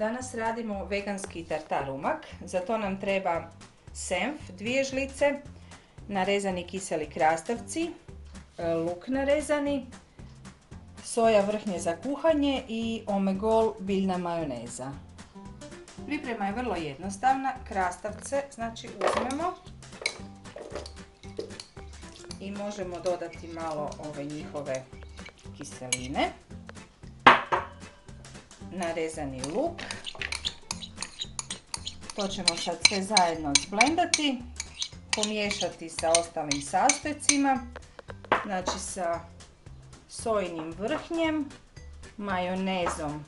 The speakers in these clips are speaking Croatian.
Danas radimo veganski tartar umak. Za to nam treba senf, dvije žlice, narezani kiseli krastavci, e, luk narezani, soja vrhnje za kuhanje i omegol biljna majoneza. Priprema je vrlo jednostavna. Krastavce znači uzmemo i možemo dodati malo ove njihove kiseline narezani luk. To ćemo sad sve zajedno zblendati, pomiješati sa ostalim sastojcima, znači sa sojinim vrhnjem, majonezom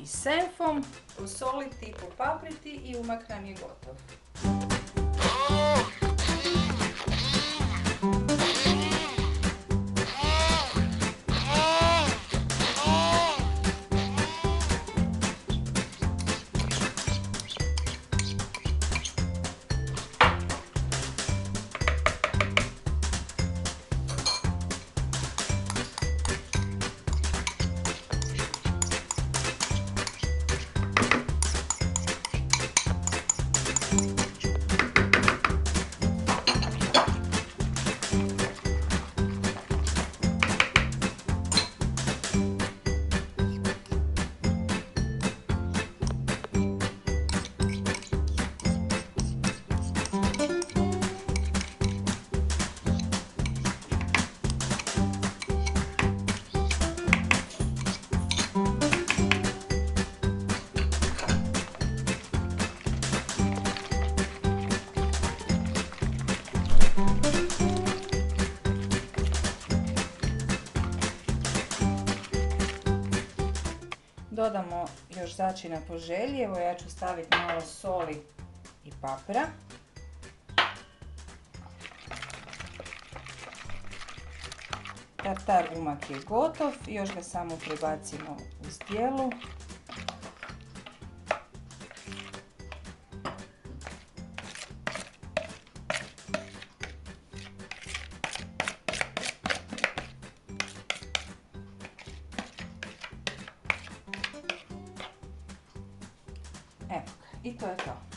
i senfom, usoliti, popapriti i umak nam je gotov. Dodamo još začina po želji, evo ja ću staviti malo soli i papra. Tartar umak je gotov, još ga samo prebacimo u stijelu. Evo ga, i to je to.